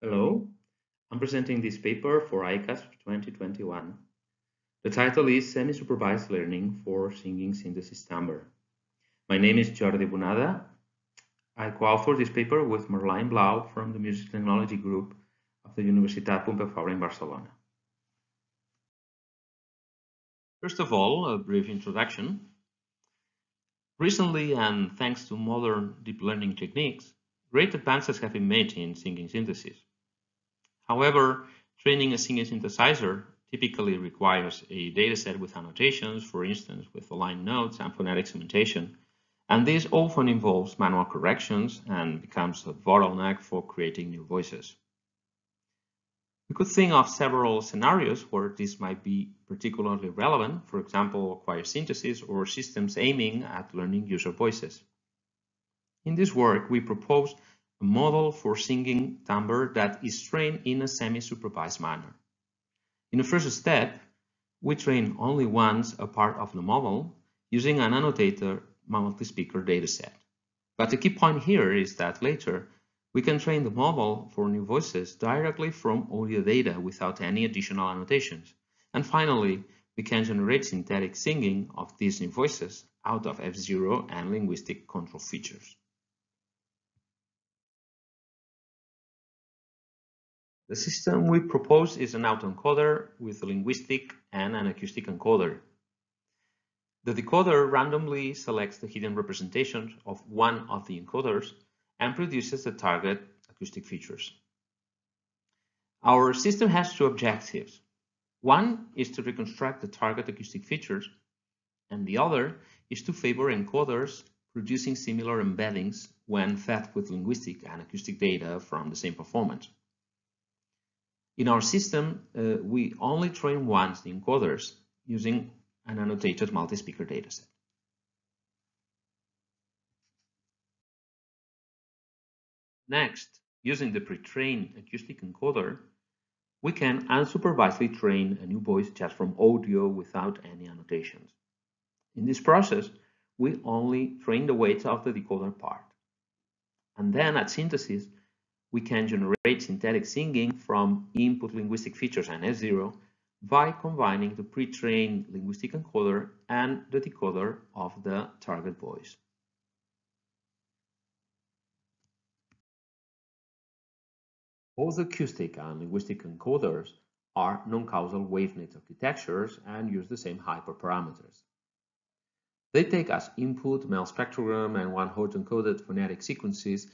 Hello, I'm presenting this paper for ICASSP 2021. The title is Semi-Supervised Learning for Singing Synthesis Timbre. My name is Jordi Bonada. I co-authored this paper with Merlijn Blaauw from the Music Technology Group of the Universitat Pompeu Fabra in Barcelona. First of all, a brief introduction. Recently, and thanks to modern deep learning techniques, great advances have been made in singing synthesis. However, training a singing synthesizer typically requires a dataset with annotations, for instance, with aligned notes and phonetic segmentation, and this often involves manual corrections and becomes a bottleneck for creating new voices. We could think of several scenarios where this might be particularly relevant, for example, choir synthesis or systems aiming at learning user voices. In this work, we propose a model for singing timbre that is trained in a semi-supervised manner. In the first step, we train only once a part of the model using an annotator multi-speaker dataset. But the key point here is that later we can train the model for new voices directly from audio data without any additional annotations. And finally, we can generate synthetic singing of these new voices out of F0 and linguistic control features. The system we propose is an autoencoder with a linguistic and an acoustic encoder. The decoder randomly selects the hidden representation of one of the encoders and produces the target acoustic features. Our system has two objectives. One is to reconstruct the target acoustic features, and the other is to favor encoders producing similar embeddings when fed with linguistic and acoustic data from the same performance. In our system, uh, we only train once the encoders using an annotated multi-speaker dataset. Next, using the pre-trained acoustic encoder, we can unsupervisedly train a new voice just from audio without any annotations. In this process, we only train the weights of the decoder part. And then at synthesis, we can generate synthetic singing from input linguistic features and F0 by combining the pre-trained linguistic encoder and the decoder of the target voice. Both acoustic and linguistic encoders are non-causal wavenet architectures and use the same hyperparameters. They take as input mel spectrogram and one-hot encoded phonetic sequences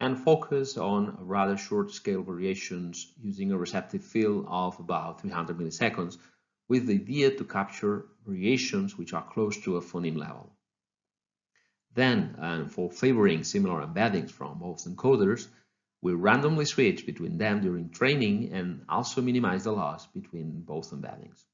and focus on rather short scale variations using a receptive field of about 300 milliseconds with the idea to capture variations which are close to a phoneme level. Then, for favoring similar embeddings from both encoders, we randomly switch between them during training and also minimize the loss between both embeddings.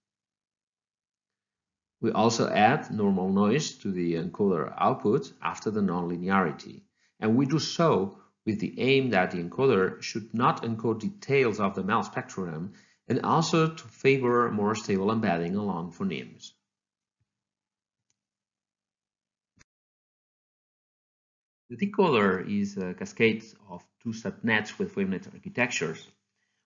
We also add normal noise to the encoder output after the nonlinearity, and we do so with the aim that the encoder should not encode details of the mel spectrum and also to favor more stable embedding along phonemes. The decoder is a cascade of two subnets with wavenet architectures,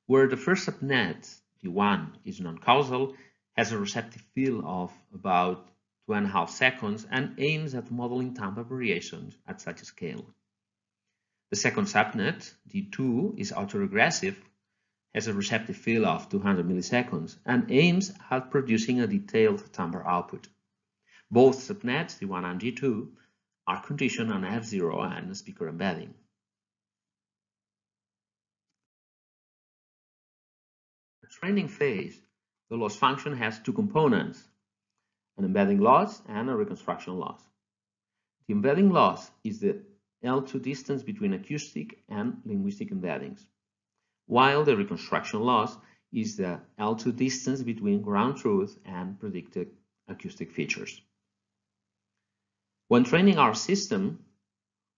where the first subnet, D1, is non-causal, has a receptive field of about two and a half seconds and aims at modeling time variations at such a scale. The second subnet, D2, is autoregressive, has a receptive field of 200 milliseconds, and aims at producing a detailed timbre output. Both subnets, D1 and D2, are conditioned on F0 and speaker embedding. The training phase, the loss function has two components, an embedding loss and a reconstruction loss. The embedding loss is the L2 distance between acoustic and linguistic embeddings, while the reconstruction loss is the L2 distance between ground truth and predicted acoustic features. When training our system,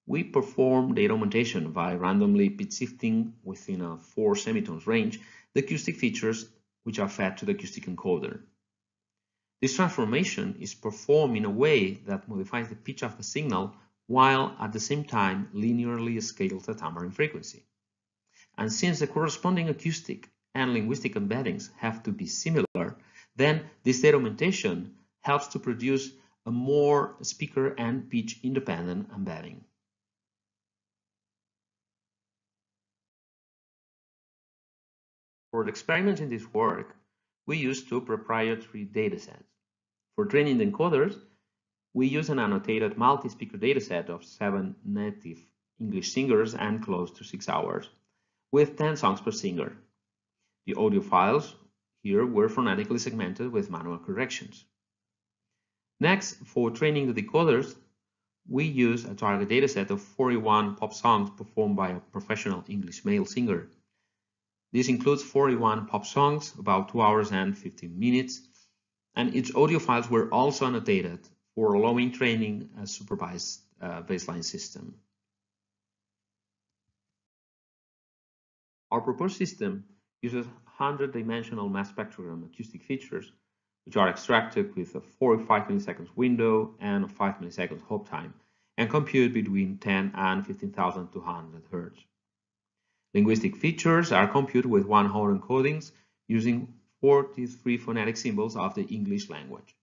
we perform data augmentation by randomly pitch shifting within a 4 semitones range the acoustic features which are fed to the acoustic encoder. This transformation is performed in a way that modifies the pitch of the signal while at the same time linearly scales the timbre frequency. And since the corresponding acoustic and linguistic embeddings have to be similar, then this data augmentation helps to produce a more speaker and pitch independent embedding. For the experiments in this work, we use two proprietary datasets. For training the encoders, we use an annotated multi-speaker dataset of seven native English singers and close to six hours, with 10 songs per singer. The audio files here were phonetically segmented with manual corrections. Next, for training the decoders, we use a target dataset of 41 pop songs performed by a professional English male singer. This includes 41 pop songs, about 2 hours and 15 minutes, and its audio files were also annotated for allowing training a supervised uh, baseline system. Our proposed system uses 100-dimensional mel spectrogram acoustic features which are extracted with a 45 milliseconds window and a 5 milliseconds hop time, and compute between 10 and 15,200 Hz. Linguistic features are computed with one-hot encodings using 43 phonetic symbols of the English language.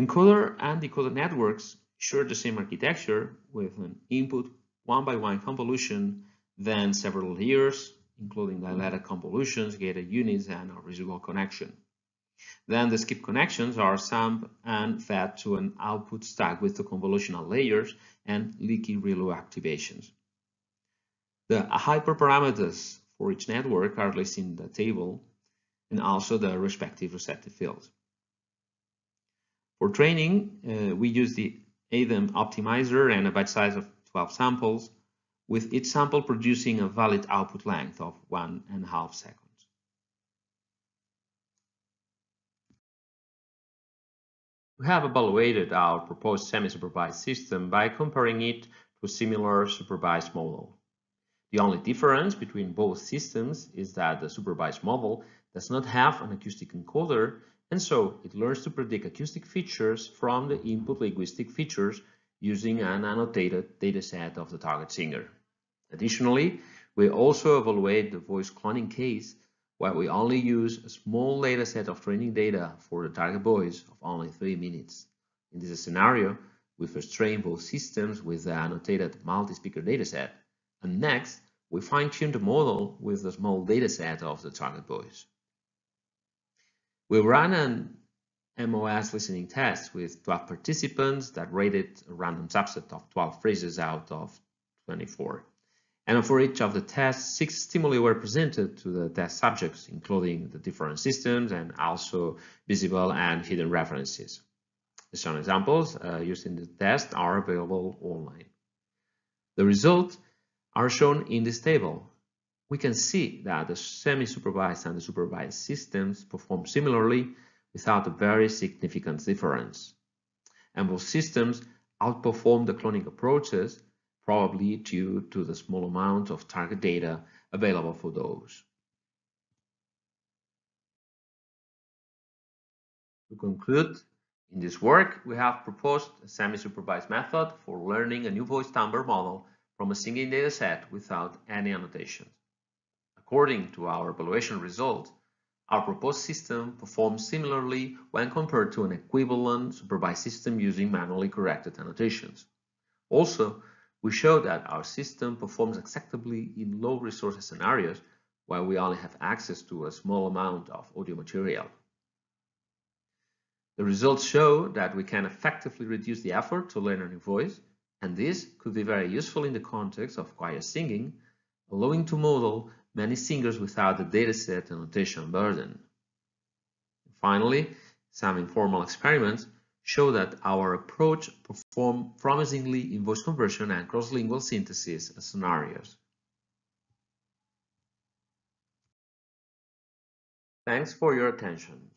Encoder and decoder networks share the same architecture with an input one-by-one -one convolution, then several layers, including dilated convolutions, gated units, and a residual connection. Then the skip connections are summed and fed to an output stack with the convolutional layers and leaky ReLU activations. The hyperparameters for each network are listed in the table and also the respective receptive fields. For training, uh, we use the Adam optimizer and a batch size of 12 samples, with each sample producing a valid output length of one and a half seconds. We have evaluated our proposed semi-supervised system by comparing it to a similar supervised model. The only difference between both systems is that the supervised model does not have an acoustic encoder, and so it learns to predict acoustic features from the input linguistic features using an annotated dataset of the target singer. Additionally, we also evaluate the voice cloning case where we only use a small dataset of training data for the target voice of only 3 minutes. In this scenario, we first train both systems with the annotated multi-speaker dataset, and next, we fine-tune the model with the small dataset of the target voice. We ran an MOS listening test with 12 participants that rated a random subset of 12 phrases out of 24. And for each of the tests, six stimuli were presented to the test subjects, including the different systems and also visible and hidden references. Some examples uh, used in the test are available online. The results are shown in this table. We can see that the semi-supervised and the supervised systems perform similarly without a very significant difference. And both systems outperform the cloning approaches probably due to the small amount of target data available for those. To conclude, in this work, we have proposed a semi-supervised method for learning a new voice timbre model from a singing dataset without any annotations. According to our evaluation results, our proposed system performs similarly when compared to an equivalent supervised system using manually corrected annotations. Also, we show that our system performs acceptably in low resource scenarios where we only have access to a small amount of audio material. The results show that we can effectively reduce the effort to learn a new voice, and this could be very useful in the context of choir singing, allowing to model many singers without the dataset and notation burden. Finally, some informal experiments show that our approach performed promisingly in voice conversion and cross-lingual synthesis scenarios. Thanks for your attention.